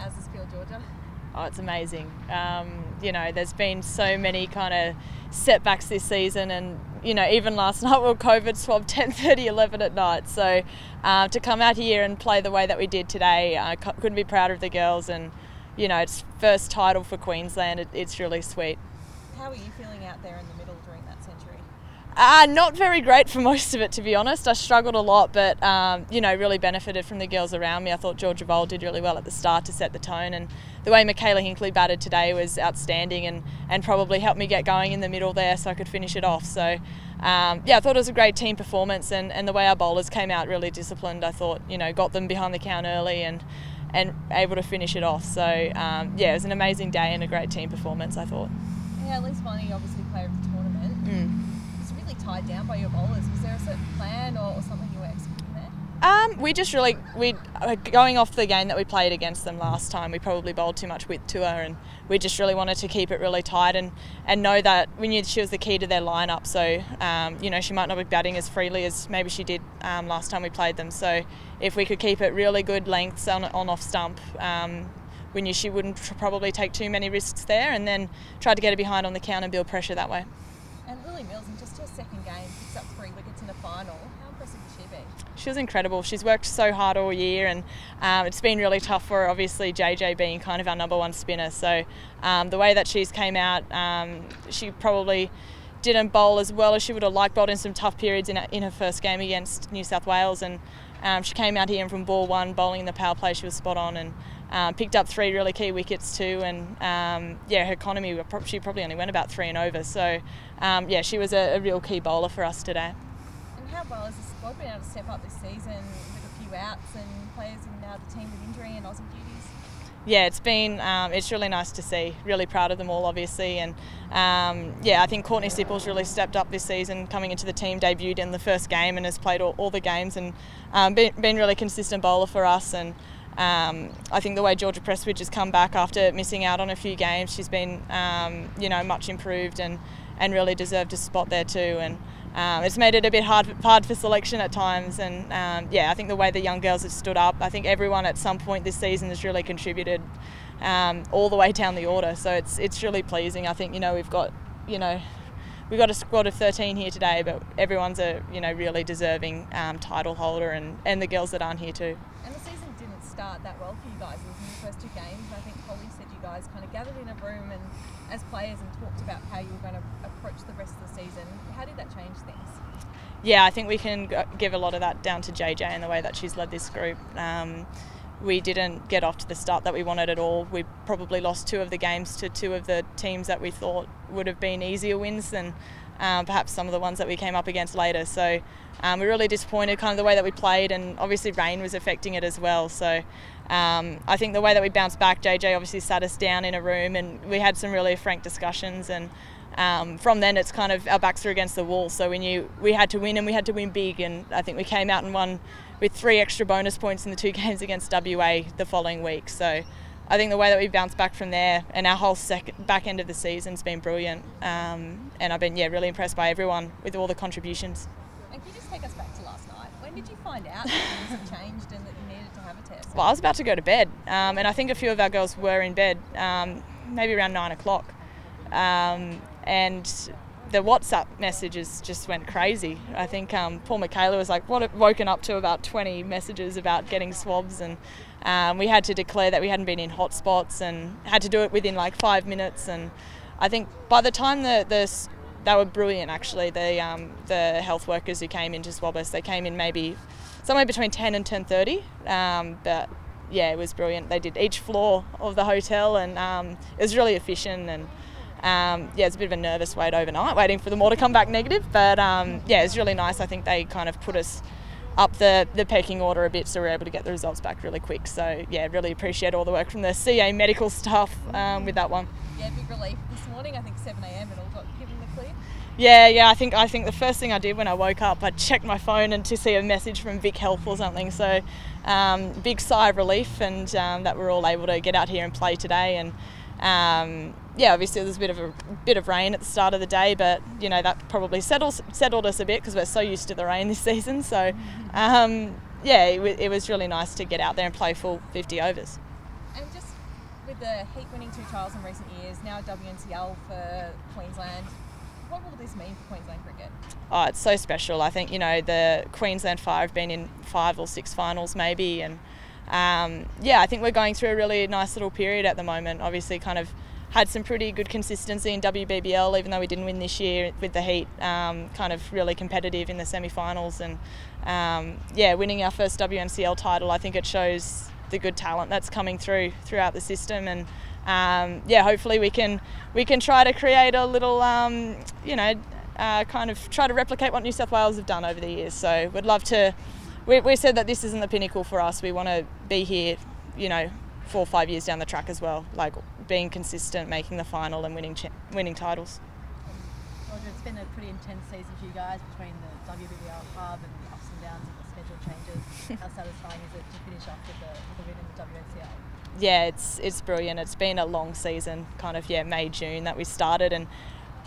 How's this feel, Georgia? Oh, it's amazing. Um, you know, there's been so many kind of setbacks this season, and you know, even last night we were COVID swab 10, 30, 11 at night. So uh, to come out here and play the way that we did today, I couldn't be prouder of the girls. And you know, it's first title for Queensland. It, it's really sweet. How are you feeling out there in the middle during that century? Uh, not very great for most of it, to be honest. I struggled a lot, but um, you know, really benefited from the girls around me. I thought Georgia Voll did really well at the start to set the tone, and the way Mikayla Hinkley batted today was outstanding, and and probably helped me get going in the middle there, so I could finish it off. So. Um, yeah, I thought it was a great team performance, and, and the way our bowlers came out really disciplined. I thought, you know, got them behind the count early and and able to finish it off. So um, yeah, it was an amazing day and a great team performance. I thought. Yeah, Elyse Villani, obviously player of the tournament. Mm tied down by your bowlers. Was there a certain plan or, or something you were executing there? Um, we just really we uh, going off the game that we played against them last time. We probably bowled too much width to her, and we just really wanted to keep it really tight and, and know that we knew she was the key to their lineup. So um, you know she might not be batting as freely as maybe she did um, last time we played them. So if we could keep it really good lengths on, on off stump, um, we knew she wouldn't probably take too many risks there, and then try to get her behind on the count and build pressure that way. And Lilly Mills, her second game, picks up three wickets in the final. How impressive has she been? She was incredible. She's worked so hard all year, and um, it's been really tough for her. Obviously, JJ being kind of our number one spinner. So um, the way that she's came out, um, she probably didn't bowl as well as she would have liked. Bowled in some tough periods in, in her first game against New South Wales, and um, she came out here and from ball one, bowling in the power play, she was spot on and um, picked up three really key wickets too. And um, yeah, her economy, she probably only went about three and over. So um, yeah, she was a, a, real key bowler for us today. And how well has the squad been able to step up this season with a few outs and players in now the team with injury and Aussie duties? yeah, it's been um, it's really nice to see. Really proud of them all, obviously, and um, yeah, I think Courtney Sippel's really stepped up this season, coming into the team, debuted in the first game, and has played all, all the games, and um, been, been really consistent bowler for us. And um, I think the way Georgia Prestwidge has come back after missing out on a few games, she's been um, you know much improved and and really deserved a spot there too. And um, it's made it a bit hard, hard for selection at times. And um, yeah, I think the way the young girls have stood up, I think everyone at some point this season has really contributed um, all the way down the order. So it's it's really pleasing. I think you know we've got you know we've got a squad of 13 here today, but everyone's a you know really deserving um, title holder, and and the girls that aren't here too. And the season didn't start that well for you guys. It was in the first two games. I think Holly said you guys kind of gathered in a room and as players and talked about how you were going to approach the rest of the season. How did that change things? Yeah, I think we can give a lot of that down to JJ and the way that she's led this group. Um, we didn't get off to the start that we wanted at all. We probably lost two of the games to two of the teams that we thought would have been easier wins than um, perhaps some of the ones that we came up against later. So um, we are really disappointed, kind of the way that we played, and obviously rain was affecting it as well. So um, I think the way that we bounced back, JJ obviously sat us down in a room, and we had some really frank discussions. And um, from then, it's kind of our backs are against the wall. So we knew we had to win, and we had to win big. And I think we came out and won with three extra bonus points in the two games against WA the following week. So I think the way that we bounced back from there and our whole second, back end of the season's been brilliant. Um, and I've been yeah really impressed by everyone with all the contributions. And can you just take us back to last night? When did you find out that things had changed and that you needed to have a test? Well, I was about to go to bed, um, and I think a few of our girls were in bed, um, maybe around nine o'clock. Um, and the WhatsApp messages just went crazy. I think um, Paul Mikayla was like, what, woken up to about 20 messages about getting swabs, and um, we had to declare that we hadn't been in hotspots and had to do it within like five minutes. And I think by the time the, the they were brilliant actually, the um, the health workers who came in to swab us, they came in maybe somewhere between 10 and 10:30. Um, but yeah, it was brilliant. They did each floor of the hotel, and um, it was really efficient and. Um, yeah, it's a bit of a nervous wait overnight, waiting for them all to come back negative. But um, yeah, it's really nice. I think they kind of put us up the, the pecking order a bit, so we are able to get the results back really quick. So yeah, really appreciate all the work from the CA medical staff um, with that one. Yeah, big relief this morning. I think 7 a.m. it all got given the clear. Yeah, yeah. I think I think the first thing I did when I woke up, I checked my phone and to see a message from Vic Health or something. So um, big sigh of relief, and um, that we're all able to get out here and play today and. Yeah, obviously there's a bit of a bit of rain at the start of the day, but you know that probably settles settled us a bit because we're so used to the rain this season. So, um, yeah, it, it, was really nice to get out there and play full 50 overs. And just with the heat winning two trials in recent years, now WNCL for Queensland, what will this mean for Queensland cricket? Oh, it's so special. I think you know the Queensland Fire have been in five or six finals maybe, and um, yeah, I think we're going through a really nice little period at the moment. Obviously, kind of had some pretty good consistency in WBBL, even though we didn't win this year with the Heat. Um, kind of really competitive in the semi-finals, and um, yeah, winning our first WNCL title. I think it shows the good talent that's coming through throughout the system, and um, yeah, hopefully we can we can try to create a little, um, you know, uh, kind of try to replicate what New South Wales have done over the years. So we'd love to. We, we said that this isn't the pinnacle for us. We want to be here, you know, four or five years down the track as well. Like being consistent, making the final, and winning winning titles. Roger, it's been a pretty intense season for you guys between the WBBL hub and the ups and downs of the schedule changes. How satisfying is it to finish off with the, with the win in the WNCL? Yeah, it's it's brilliant. It's been a long season, kind of yeah May June that we started, and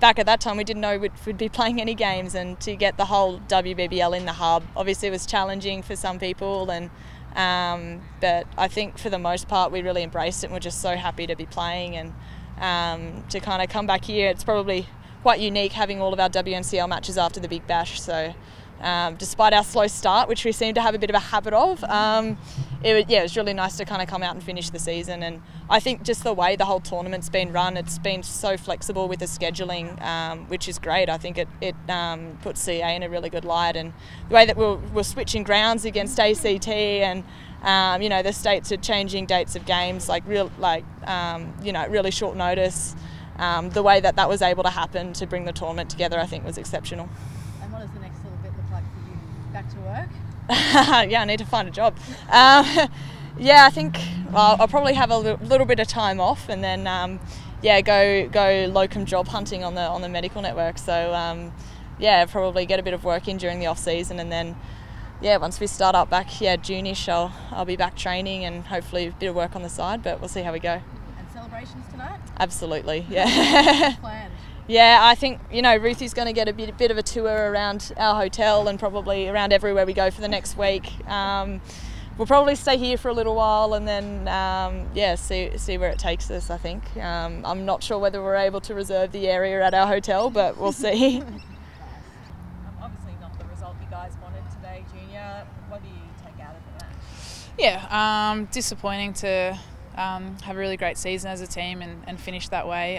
back at that time we didn't know we'd, we'd, be playing any games, and to get the whole WBBL in the hub obviously was challenging for some people, and um, but I think for the most part, we really embraced it and we're just so happy to be playing and um, to kind of come back here. It's probably quite unique having all of our WNCL matches after the Big Bash. So, um, despite our slow start, which we seem to have a bit of a habit of, um, it was, yeah, it was really nice to kind of come out and finish the season. And I think just the way the whole tournament's been run, it's been so flexible with the scheduling, um, which is great. I think it, it um, puts CA in a really good light. And the way that we're, we're switching grounds against ACT and um, you know the states are changing dates of games like real like um, you know really short notice. Um, the way that that was able to happen to bring the tournament together, I think, was exceptional. And what does the next little bit look like for you? Back to work? yeah, I need to find a job. Um, yeah, I think well, I'll probably have a little bit of time off, and then um, yeah, go go locum job hunting on the on the medical network. So um, yeah, probably get a bit of work in during the off season, and then yeah, once we start up back yeah June-ish, I'll, I'll be back training and hopefully a bit of work on the side. But we'll see how we go. And celebrations tonight? Absolutely, yeah. Yeah, I think you know Ruthie's going to get a bit, a bit of a tour around our hotel and probably around everywhere we go for the next week. Um, we'll probably stay here for a little while and then um, yeah, see see where it takes us. I think um, I'm not sure whether we're able to reserve the area at our hotel, but we'll see. Obviously, not the result you guys wanted today, Junior. What do you take out of the match? Yeah, um, disappointing to um, have a really great season as a team and, and finish that way.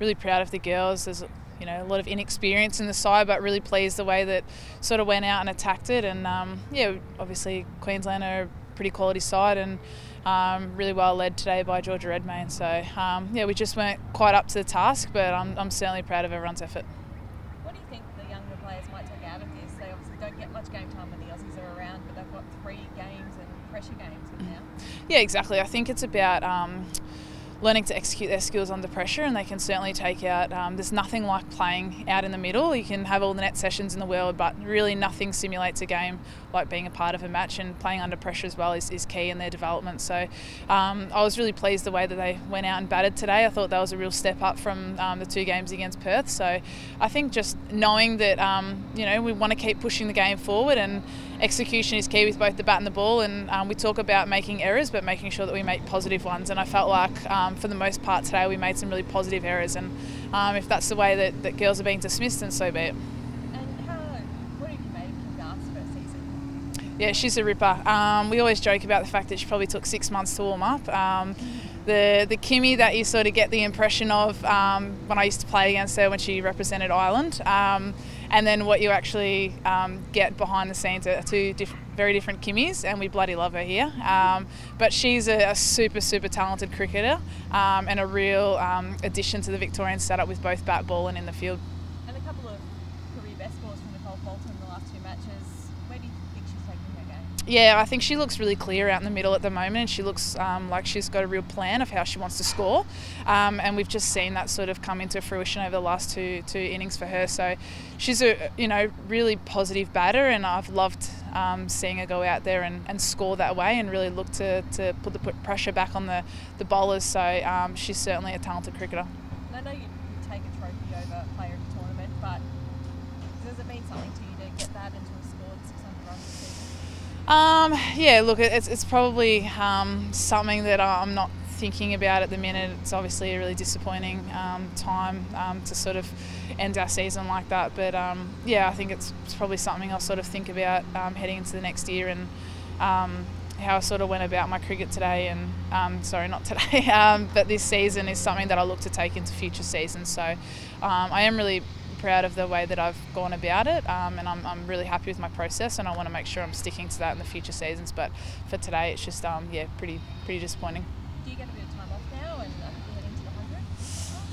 Really proud of the girls. There's you know a lot of inexperience in the side, but really pleased the way that sort of went out and attacked it. And um, yeah, obviously Queensland are a pretty quality side and. Um, really well led today by Georgia Redmayne. So um, yeah, we just weren't quite up to the task, but I'm, I'm certainly proud of everyone's effort. What do you think the younger players might take out of this? They obviously don't get much game time when the Aussies are around, but they've got three games and pressure games now. Yeah, exactly. I think it's about um, learning to execute their skills under pressure, and they can certainly take out. Um, there's nothing like playing out in the middle. You can have all the net sessions in the world, but really nothing simulates a game like being a part of a match and playing under pressure as well is, is key in their development. So um, I was really pleased the way that they went out and batted today. I thought that was a real step up from um, the two games against Perth. So I think just knowing that um, you know we want to keep pushing the game forward and execution is key with both the bat and the ball. And um, we talk about making errors, but making sure that we make positive ones. And I felt like um, for the most part today we made some really positive errors. And um, if that's the way that, that girls are being dismissed, then so be it. Yeah, she's a ripper. Um, we always joke about the fact that she probably took six months to warm up. Um, the the Kimmy that you sort of get the impression of um, when I used to play against her when she represented Ireland, um, and then what you actually um, get behind the scenes are two diff- very different Kimmys, and we bloody love her here. Um, but she's a, a, super super talented cricketer and a real addition to the Victorian setup with both bat ball and in the field. And a couple of career best scores from Nicole Faltum in the last two matches. Where do you think she's taking her game? Yeah, I think she looks really clear out in the middle at the moment. And she looks um, like she's got a real plan of how she wants to score, um, and we've just seen that sort of come into fruition over the last two two innings for her. So she's a you know really positive batter, and I've loved um, seeing her go out there and, and score that way, and really look to, to put the pressure back on the the bowlers. So um, she's certainly a talented cricketer. I know you, you take a trophy over player of the tournament, but does it mean something to you to get that into a score 600 runs this season? Um, yeah, look, it's, it's probably um, something that I'm not thinking about at the minute. It's obviously a really disappointing um, time um, to sort of end our season like that. But um, yeah, I think it's, it's, probably something I'll sort of think about um, heading into the next year and um, how I sort of went about my cricket today. And um, sorry, not today, but this season is something that I look to take into future seasons. So I am really proud of the way that I've gone about it, um, and I'm, I'm, really happy with my process, and I want to make sure I'm sticking to that in the future seasons. But for today, it's just um, yeah, pretty pretty disappointing. Do you get a bit of time off now, and you're heading to the hundred?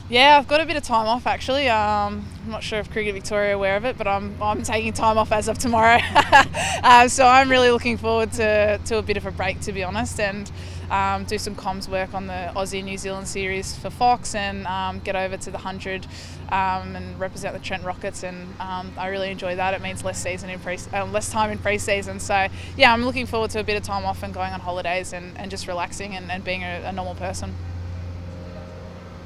Yeah, I've got a bit of time off actually. Um, I'm not sure if Cricket Victoria are aware of it, but I'm, I'm taking time off as of tomorrow. uh, so I'm really looking forward to, to a bit of a break, to be honest, and um, do some comms work on the Aussie New Zealand series for Fox and um, get over to the 100 um, and represent the Trent Rockets. And um, I really enjoy that. It means less season in pre- uh, less time in pre-season. So yeah, I'm looking forward to a bit of time off and going on holidays and, and just relaxing and, and being a, a normal person.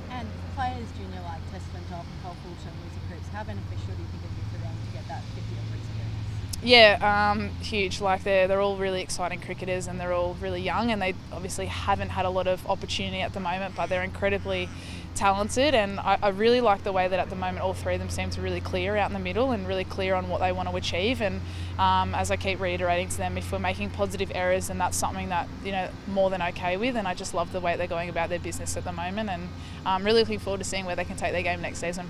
And players junior like Testament Top and Cole Fulton, Lucy Cripps, how beneficial do you think it would be for them to get that 50 over experience? Yeah, um, huge. Like they're they're all really exciting cricketers, and they're all really young, and they obviously haven't had a lot of opportunity at the moment, but they're incredibly talented and I, I, really like the way that at the moment all three of them seem to really clear out in the middle and really clear on what they want to achieve and um, as I keep reiterating to them if we're making positive errors and that's something that you know more than okay with and I just love the way they're going about their business at the moment and I'm really looking forward to seeing where they can take their game next season.